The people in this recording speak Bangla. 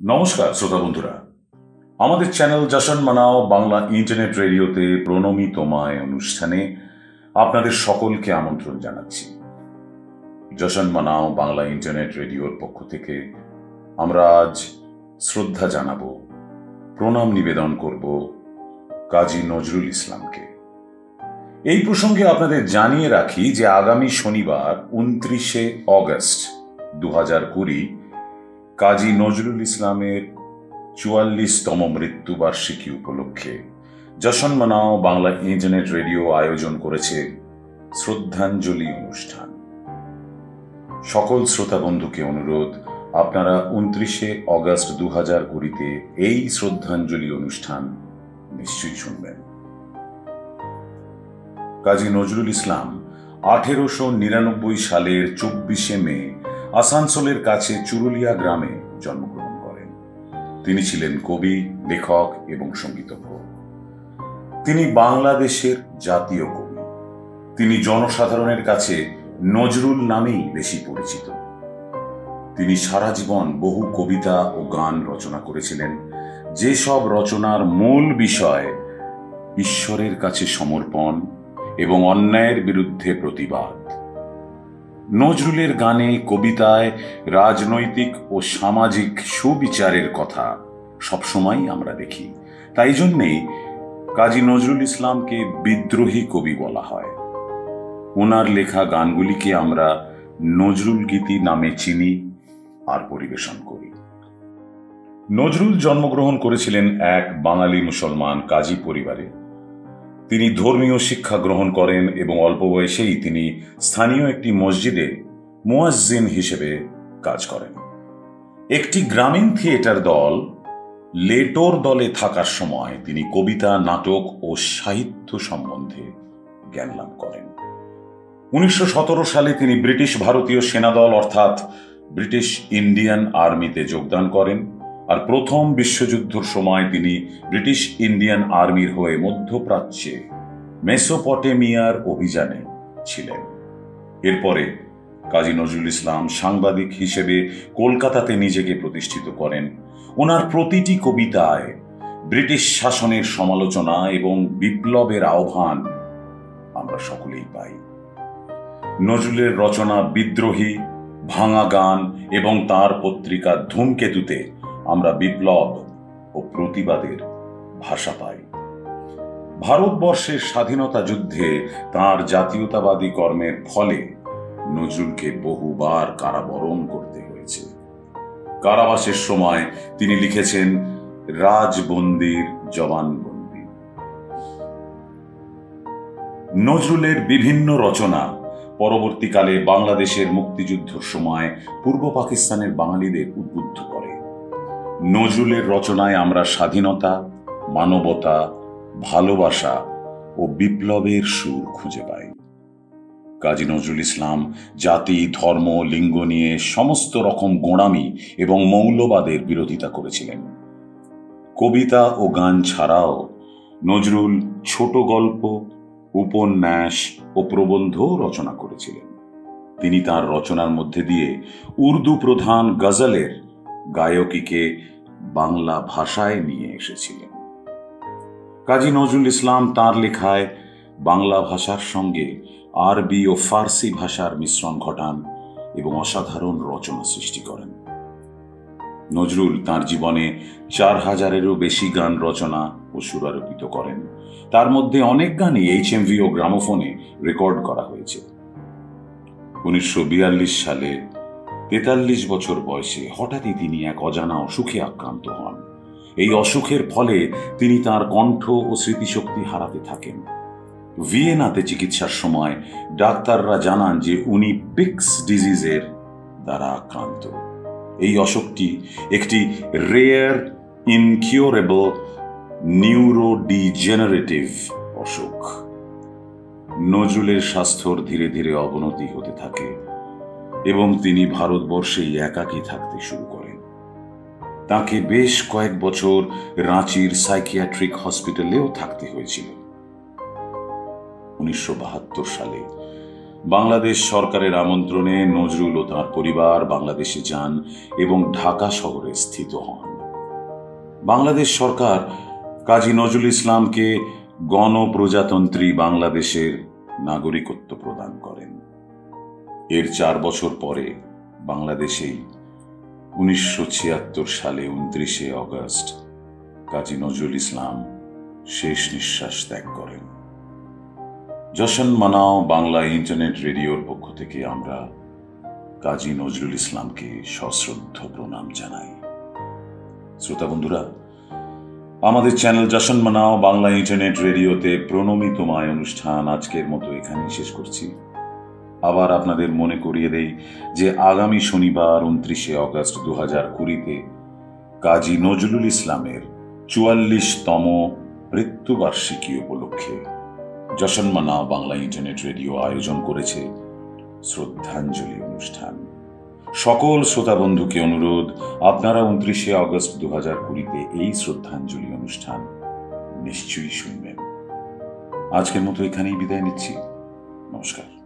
নমস্কার, শ্রোতা বন্ধুরা। আমাদের চ্যানেল জাসান মানাও বাংলা ইন্টারনেট রেডিওতে প্রণমী তোমায় অনুষ্ঠানে আপনাদের সকলকে আমন্ত্রণ জানাচ্ছি। যশন মানাও বাংলা ইন্টারনেট রেডিওর পক্ষ থেকে আমরা আজ শ্রদ্ধা জানাব, প্রণাম নিবেদন করব কাজী নজরুল ইসলামকে। এই প্রসঙ্গে আপনাদের জানিয়ে রাখি যে আগামী শনিবার উনত্রিশে অগস্ট দু হাজার কুড়ি কাজী নজরুল ইসলামের চুয়াল্লিশতম মৃত্যুবার্ষিকী উপলক্ষে যশন মানাও বাংলা ইন্টারনেট রেডিও আয়োজন করেছে শ্রদ্ধাঞ্জলি অনুষ্ঠান। সকল শ্রোতা বন্ধুকে অনুরোধ, আপনারা উনত্রিশে অগস্ট দু হাজার কুড়িতে এই শ্রদ্ধাঞ্জলি অনুষ্ঠান নিশ্চয়ই শুনবেন। কাজী নজরুল ইসলাম আঠেরোশো নিরানব্বই সালের চব্বিশে মে আসানসোলের কাছে চুরুলিয়া গ্রামে জন্মগ্রহণ করেন। তিনি ছিলেন কবি, লেখক এবং সঙ্গীতজ্ঞ। তিনি বাংলাদেশের জাতীয় কবি। তিনি জনসাধারণের কাছে নজরুল নামেই বেশি পরিচিত। তিনি সারা জীবন বহু কবিতা ও গান রচনা করেছিলেন যেসব রচনার মূল বিষয় ঈশ্বরের কাছে সমর্পণ এবং অন্যায়ের বিরুদ্ধে প্রতিবাদ। নজরুলের গানে, কবিতায়, রাজনৈতিক ও সামাজিক সুবিচারের কথা সবসময় আমরা দেখি। তাই জন্যেই কাজী নজরুল ইসলামকে বিদ্রোহী কবি বলা হয়। ওনার লেখা গানগুলিকে আমরা নজরুল গীতি নামে চিনি আর পরিবেশন করি। নজরুল জন্মগ্রহণ করেছিলেন এক বাঙালি মুসলমান কাজী পরিবারে। তিনি ধর্মীয় শিক্ষা গ্রহণ করেন এবং অল্প বয়সেই তিনি স্থানীয় একটি মসজিদে মুয়াজ্জিন হিসেবে কাজ করেন। একটি গ্রামীণ থিয়েটার দল লেটোর দলে থাকার সময় তিনি কবিতা, নাটক ও সাহিত্য সম্বন্ধে জ্ঞান লাভ করেন। উনিশশো সতেরো সালে তিনি ব্রিটিশ ভারতীয় সেনাদল অর্থাৎ ব্রিটিশ ইন্ডিয়ান আর্মিতে যোগদান করেন। আর প্রথম বিশ্বযুদ্ধর সময় তিনি ব্রিটিশ ইন্ডিয়ান আর্মির হয়ে মধ্যপ্রাচ্যে মেসোপটেমিয়ার অভিযানে ছিলেন। এরপরে কাজী নজরুল ইসলাম সাংবাদিক হিসেবে কলকাতাতে নিজেকে প্রতিষ্ঠিত করেন। ওনার প্রতিটি কবিতায় ব্রিটিশ শাসনের সমালোচনা এবং বিপ্লবের আহ্বান আমরা সকলেই পাই। নজরুলের রচনা বিদ্রোহী, ভাঙা গান এবং তার পত্রিকা ধূমকেতুতে আমরা বিপ্লব ও প্রতিবাদের ভাষা পাই। ভারতবর্ষের স্বাধীনতা যুদ্ধে তার জাতীয়তাবাদী কর্মের ফলে নজরুলকে বহুবার কারাবরণ করতে হয়েছে। কারাবাসের সময় তিনি লিখেছেন, রাজবন্দির জবানবন্দি। নজরুলের বিভিন্ন রচনা পরবর্তীকালে বাংলাদেশের মুক্তিযুদ্ধের সময় পূর্ব পাকিস্তানের বাঙালিদের উদ্বুদ্ধ নজরুলের রচনায় আমরা স্বাধীনতা, মানবতা, ভালোবাসা ও বিপ্লবের সুর খুঁজে পাই। কাজী নজরুল ইসলাম জাতি, ধর্ম, লিঙ্গ নিয়ে সমস্ত রকম গোঁড়ামি এবং মৌলবাদের বিরোধিতা করেছিলেন। কবিতা ও গান ছাড়াও নজরুল ছোট গল্প, উপন্যাস ও প্রবন্ধ রচনা করেছিলেন। তিনি তার রচনার মধ্যে দিয়ে উর্দু প্রধান গজলের গায়কীকে বাংলা ভাষায় নিয়ে এসেছিলেন। কাজী নজরুল ইসলাম তার লেখায় বাংলা ভাষার সঙ্গে আরবি ও ফার্সি ভাষার মিশ্রণ ঘটান এবং অসাধারণ রচনা সৃষ্টি করেন। নজরুল তার জীবনে চার হাজারেরও বেশি গান রচনা ও সুরারোপিত করেন। তার মধ্যে অনেক গানই এইচ এমভি ও গ্রামোফোনে রেকর্ড করা হয়েছে। উনিশশো বিয়াল্লিশ সালে তেতাল্লিশ বছর বয়সে হঠাৎই তিনি এক অজানা অসুখে আক্রান্ত হন। এই অসুখের ফলে তিনি তার কণ্ঠ ও স্মৃতিশক্তি হারাতে থাকেন। ভিয়েনাতে চিকিৎসার সময় ডাক্তাররা জানান যে উনি পিক্স ডিজিজের দ্বারা আক্রান্ত। এই অসুখটি একটি রেয়ার, ইনকিউরেবল, নিউরোডিজেনারেটিভ অসুখ। নজরুলের স্বাস্থ্যর ধীরে ধীরে অবনতি হতে থাকে। এবং তিনি ভারতবর্ষেই একাকী থাকতে শুরু করেন। তাকে বেশ কয়েক বছর রাঁচির সাইকিয়াট্রিক হসপিটালেও থাকতে হয়েছিল। উনিশশো বাহাত্তর সালে বাংলাদেশ সরকারের আমন্ত্রণে নজরুল ও তাঁর পরিবার বাংলাদেশে যান এবং ঢাকা শহরে স্থিত হন। বাংলাদেশ সরকার কাজী নজরুল ইসলামকে গণপ্রজাতন্ত্রী বাংলাদেশের নাগরিকত্ব প্রদান করেন। এর চার বছর পরে বাংলাদেশেই উনিশশো ছিয়াত্তর সালে উনত্রিশে অগস্ট কাজী নজরুল ইসলাম শেষ নিঃশ্বাস ত্যাগ করেন। যশন মানাও বাংলা ইন্টারনেট রেডিওর পক্ষ থেকে আমরা কাজী নজরুল ইসলামকে সশ্রদ্ধ প্রণাম জানাই। শ্রোতা বন্ধুরা, আমাদের চ্যানেল যশন মানাও বাংলা ইন্টারনেট রেডিওতে প্রণমী তোমায় অনুষ্ঠান আজকের মতো এখানেই শেষ করছি। আবার আপনাদের মনে করিয়ে দেই যে আগামী শনিবার উনত্রিশে অগস্ট দু হাজার কুড়িতে কাজী নজরুল ইসলামের চুয়াল্লিশতম মৃত্যুবার্ষিকী উপলক্ষে যশনমানা বাংলা ইন্টারনেট রেডিও আয়োজন করেছে শ্রদ্ধাঞ্জলি অনুষ্ঠান। সকল শ্রোতা বন্ধুকে অনুরোধ, আপনারা উনত্রিশে অগস্ট দু হাজার কুড়িতে এই শ্রদ্ধাঞ্জলি অনুষ্ঠান নিশ্চয়ই শুনবেন। আজকের মতো এখানেই বিদায় নিচ্ছি। নমস্কার।